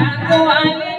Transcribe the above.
Taco Ali.